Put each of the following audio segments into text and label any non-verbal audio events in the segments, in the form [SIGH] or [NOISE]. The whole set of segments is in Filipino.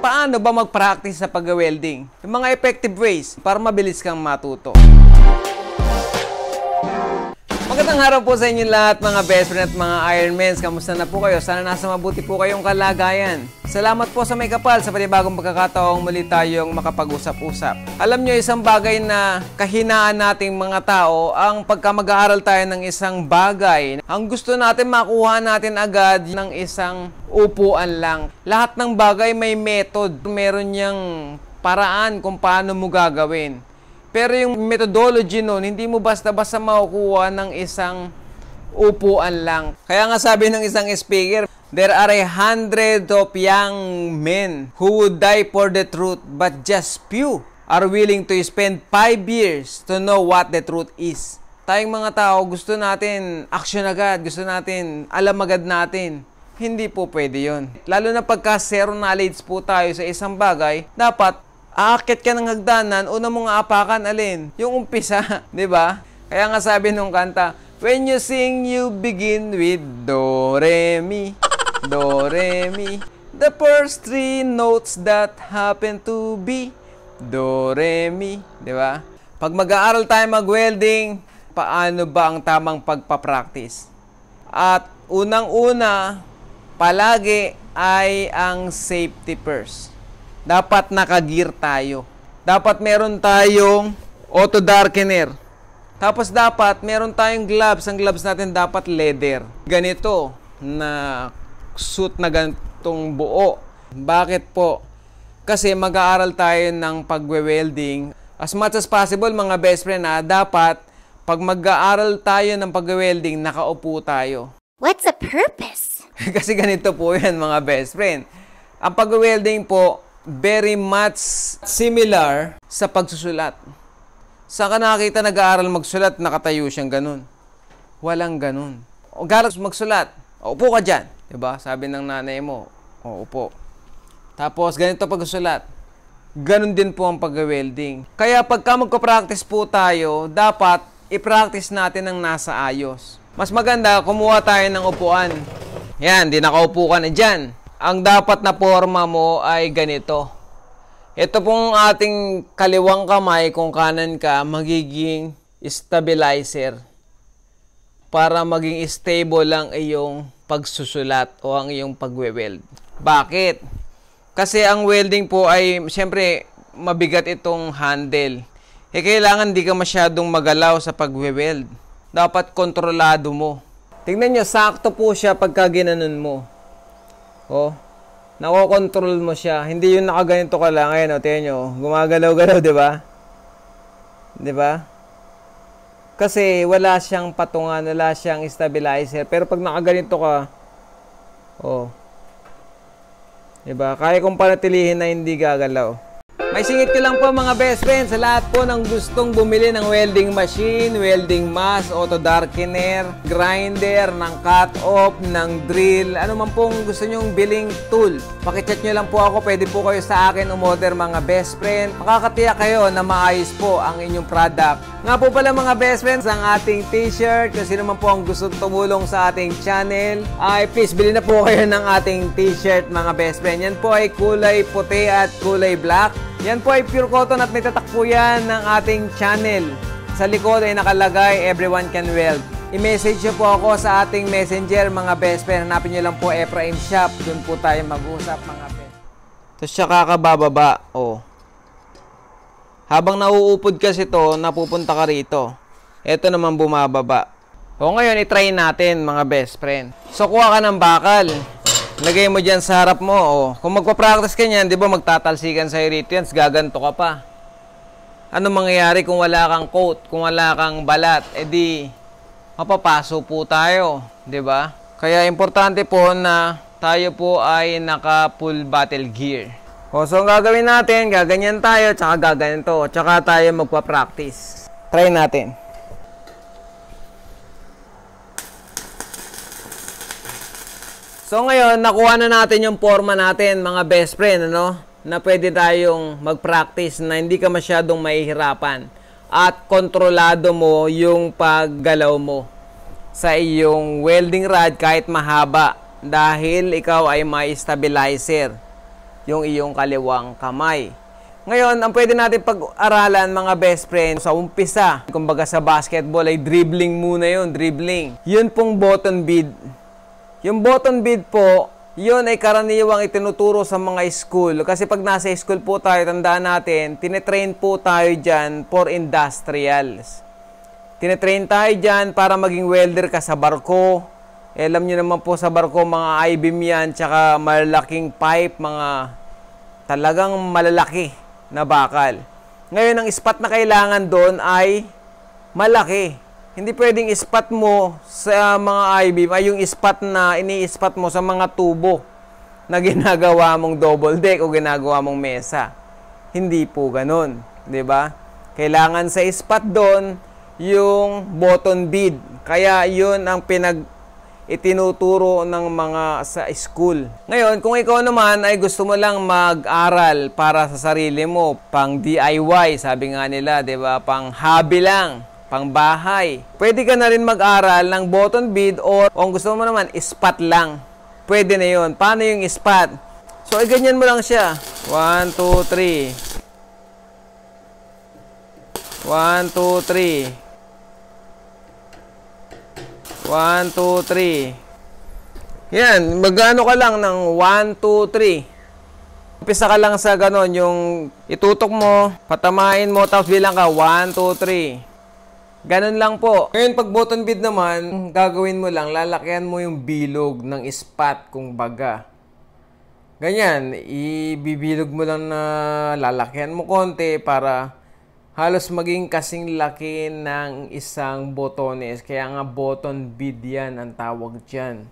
paano ba mag-practice sa pag-welding? Yung mga effective ways para mabilis kang matuto. Magandang araw po sa inyo lahat mga best friend at mga Ironmans. Kamusta na po kayo? Sana nasa mabuti po kayong kalagayan. Salamat po sa may kapal sa panibagong pagkakataong muli tayong makapag-usap-usap. Alam nyo, isang bagay na kahinaan nating mga tao ang pagka mag-aaral tayo ng isang bagay. Ang gusto natin makuha natin agad ng isang upuan lang. Lahat ng bagay may method. Meron niyang paraan kung paano mo gagawin. Pero yung methodology nun, hindi mo basta-basta makukuha ng isang upuan lang. Kaya nga sabi ng isang speaker, There are a hundred of young men who would die for the truth, but just few are willing to spend five years to know what the truth is. Tayong mga tao, gusto natin action agad, gusto natin alam agad natin. Hindi po pwede yon. Lalo na pagka zero knowledge po tayo sa isang bagay, dapat aakit ka ng hagdanan, una mong aapakan alin? Yung umpisa, [LAUGHS] di ba? Kaya nga sabi nung kanta, When you sing, you begin with Do, Re, Mi. Do, Re, Mi. The first three notes that happen to be Do, Re, Mi. Di ba? Pag mag-aaral tayo mag-welding, paano ba ang tamang pagpapractice? At unang-una, palagi ay ang safety first dapat nakagear tayo. Dapat meron tayong auto darkener. Tapos dapat meron tayong gloves. Ang gloves natin dapat leather. Ganito na suit na ganitong buo. Bakit po? Kasi mag-aaral tayo ng pagwe-welding. As much as possible mga best friend na dapat pag mag-aaral tayo ng pagwe-welding, nakaupo tayo. What's the purpose? [LAUGHS] Kasi ganito po yan mga best friend. Ang pagwe-welding po, very much similar sa pagsusulat. Saan ka nakakita nag-aaral magsulat, nakatayo siyang ganun? Walang ganun. O garas magsulat, o, upo ka dyan. Diba? Sabi ng nanay mo, o upo. Tapos ganito pagsusulat. Ganun din po ang pag-welding. Kaya pagka magko-practice po tayo, dapat i-practice natin ng nasa ayos. Mas maganda, kumuha tayo ng upuan. Yan, di nakaupo ka na dyan ang dapat na forma mo ay ganito. Ito pong ating kaliwang kamay, kung kanan ka, magiging stabilizer para maging stable lang iyong pagsusulat o ang iyong pagwe-weld. Bakit? Kasi ang welding po ay, siyempre, mabigat itong handle. Eh, kailangan di ka masyadong magalaw sa pagwe-weld. Dapat kontrolado mo. Tingnan nyo, sakto po siya pagka ginanon mo. Oh, nakokontrol mo siya. Hindi yung nakaganito ka lang. Ayan, o, oh, tingnan nyo. Gumagalaw-galaw, di ba? Di ba? Kasi wala siyang patungan, wala siyang stabilizer. Pero pag nakaganito ka, oh, di ba? Kaya kong panatilihin na hindi gagalaw. May singit ko lang po mga best friends sa lahat po ng gustong bumili ng welding machine, welding mask, auto darkener, grinder, ng cut-off, ng drill, ano man pong gusto nyong billing tool. Pakichat nyo lang po ako, pwede po kayo sa akin umorder mga best friend. Makakatiyak kayo na maayos po ang inyong product. Nga po pala mga best friends, ang ating t-shirt, kung sino man po ang gusto tumulong sa ating channel, ay please bilhin na po [LAUGHS] kayo ng ating t-shirt mga best friend. Yan po ay kulay puti at kulay black. Yan po ay pure cotton at may yan ng ating channel. Sa likod ay nakalagay, everyone can weld. I-message nyo po ako sa ating messenger mga best friend. Hanapin nyo lang po Ephraim Shop. Doon po tayo mag-usap mga best. Tapos siya kakabababa. Oh. Habang nauupod kasi to, napupunta ka rito. Ito naman bumababa. O ngayon, itry natin mga best friend. So, kuha ka ng bakal. Lagay mo dyan sa harap mo. Oh. Kung magpa-practice ka niyan, di ba magtatalsikan sa rito yan, gaganto ka pa. Ano mangyayari kung wala kang coat, kung wala kang balat? E di, mapapaso po tayo. Di ba? Kaya importante po na tayo po ay naka full battle gear. O, so ang gagawin natin, gaganyan tayo, tsaka gaganyan tsaka tayo magpa-practice. Try natin. So ngayon, nakuha na natin yung forma natin, mga best friend, ano? Na pwede tayong mag-practice na hindi ka masyadong mahihirapan. At kontrolado mo yung paggalaw mo sa iyong welding rod kahit mahaba dahil ikaw ay may stabilizer. yung iyong kaliwang kamay. Ngayon, ang pwede natin pag-aralan mga best friend sa umpisa, kumbaga sa basketball ay dribbling muna yun, dribbling. Yun pong button bid. Yung button bid po, yun ay karaniwang itinuturo sa mga school. Kasi pag nasa school po tayo, tandaan natin, tinetrain po tayo dyan for industrials. Tinetrain tayo dyan para maging welder ka sa barko. Eh, alam nyo naman po sa barko, mga I-beam yan, tsaka malalaking pipe, mga talagang malalaki na bakal. Ngayon, ang spot na kailangan doon ay malaki. Hindi pwedeng spot mo sa mga I-beam ay yung spot na ini-spot mo sa mga tubo na [LAUGHS] ginagawa mong double deck o ginagawa mong mesa. Hindi po ganun. 'di ba? Kailangan sa spot doon yung button bead. Kaya yun ang pinag itinuturo ng mga sa school. Ngayon, kung ikaw naman ay gusto mo lang mag-aral para sa sarili mo, pang DIY, sabi nga nila, 'di ba? Pang hobby lang, pang bahay. Pwede ka na rin mag-aral ng button bead or kung gusto mo naman, spot lang. Pwede na 'yon. Paano yung spot? So, ay ganyan mo lang siya. 1, 2, 3. 1, 2, 3. 1, 2, 3. Yan, magano ka lang ng 1, 2, 3. Umpisa ka lang sa ganon, yung itutok mo, patamain mo, tapos bilang ka, 1, 2, 3. Ganon lang po. Ngayon, pag button bead naman, gagawin mo lang, lalakyan mo yung bilog ng spot kung baga. Ganyan, ibibilog mo lang na lalakyan mo konti para halos maging kasing laki ng isang botones. Kaya nga button bead yan ang tawag dyan.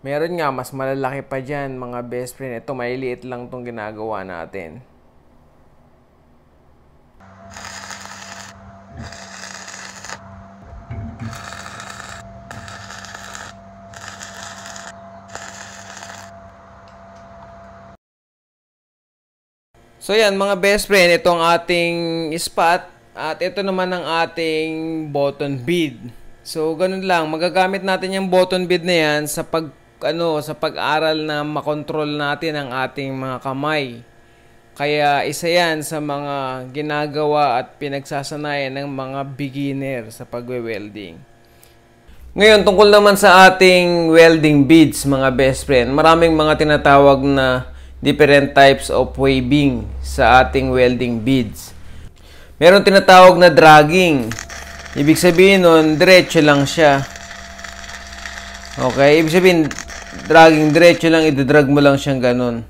Meron nga, mas malalaki pa dyan mga best friend. Ito, mailiit lang tong ginagawa natin. So yan mga best friend, ito ang ating spot at ito naman ang ating button bead. So ganun lang, magagamit natin yung button bead na yan sa pag ano, sa pag-aral na makontrol natin ang ating mga kamay. Kaya isa yan sa mga ginagawa at pinagsasanayan ng mga beginner sa pagwe-welding. Ngayon, tungkol naman sa ating welding beads, mga best friend, maraming mga tinatawag na different types of waving sa ating welding beads. Meron tinatawag na dragging. Ibig sabihin nun, diretso lang siya. Okay? Ibig sabihin, dragging, diretso lang, idadrag mo lang siyang ganun.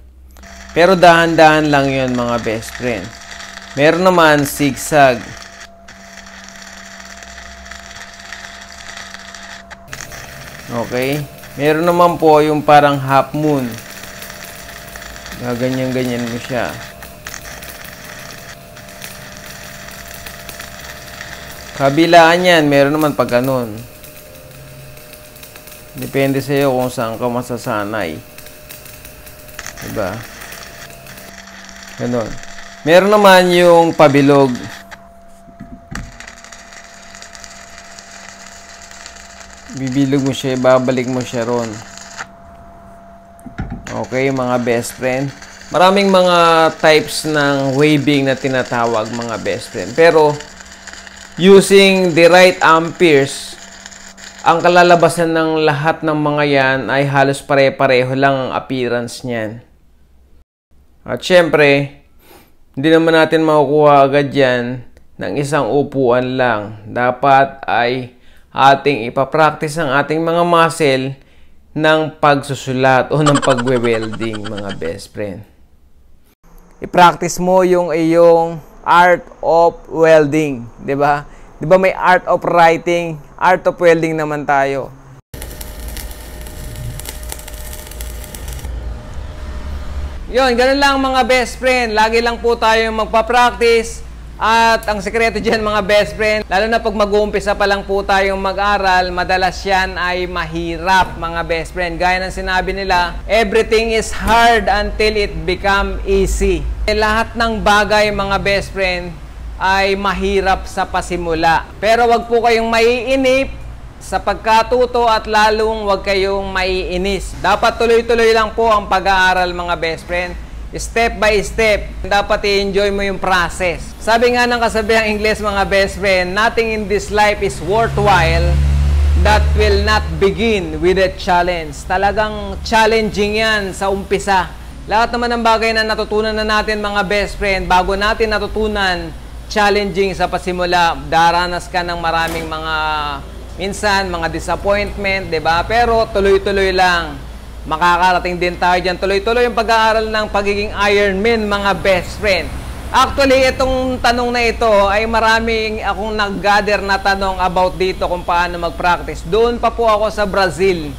Pero dahan-dahan lang yon mga best friend. Meron naman zigzag. Okay? Meron naman po yung parang half moon. Gaganyan-ganyan mo siya. Kabilaan yan, meron naman pag ganun. Depende sa iyo kung saan ka masasanay. Diba? Ganun. Meron naman yung pabilog. Bibilog mo siya, babalik mo siya ron. Okay, mga best friend. Maraming mga types ng waving na tinatawag mga best friend. Pero, using the right amperes, ang kalalabasan ng lahat ng mga yan ay halos pare-pareho lang ang appearance niyan. At syempre, hindi naman natin makukuha agad yan ng isang upuan lang. Dapat ay ating ipapractice ang ating mga muscle ng pagsusulat o ng pagwe-welding, mga best friend. I-practice mo yung iyong art of welding, 'di ba? 'Di ba may art of writing, art of welding naman tayo. Yon, ganun lang mga best friend. Lagi lang po tayo magpa-practice at ang sekreto dyan mga best friend, lalo na pag mag-uumpisa pa lang po tayong mag-aral, madalas yan ay mahirap mga best friend. Gaya ng sinabi nila, everything is hard until it become easy. Eh, lahat ng bagay mga best friend ay mahirap sa pasimula. Pero wag po kayong maiinip sa pagkatuto at lalong wag kayong maiinis. Dapat tuloy-tuloy lang po ang pag-aaral mga best friend Step by step, dapat i-enjoy mo yung process. Sabi nga ng kasabihang Ingles mga best friend, nothing in this life is worthwhile that will not begin with a challenge. Talagang challenging yan sa umpisa. Lahat naman ng bagay na natutunan na natin mga best friend, bago natin natutunan, challenging sa pasimula. Daranas ka ng maraming mga, minsan, mga disappointment, 'di ba Pero tuloy-tuloy lang makakarating din tayo dyan. Tuloy-tuloy yung pag-aaral ng pagiging Ironman, mga best friend. Actually, itong tanong na ito ay maraming akong nag-gather na tanong about dito kung paano mag-practice. Doon pa po ako sa Brazil.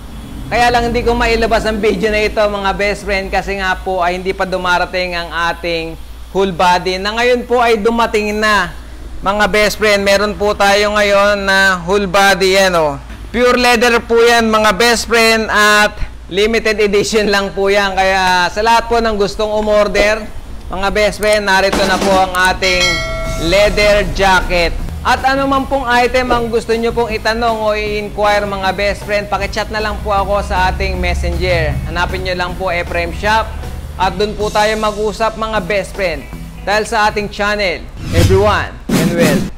Kaya lang hindi ko mailabas ang video na ito mga best friend kasi nga po ay hindi pa dumarating ang ating whole body na ngayon po ay dumating na. Mga best friend, meron po tayo ngayon na whole body yan o. Pure leather po yan mga best friend at Limited edition lang po yan. Kaya sa lahat po ng gustong umorder, mga best friend, narito na po ang ating leather jacket. At ano man pong item ang gusto nyo pong itanong o i-inquire mga best friend, pakichat na lang po ako sa ating messenger. Hanapin nyo lang po Ephraim Shop at doon po tayo mag-usap mga best friend. Dahil sa ating channel, everyone can well.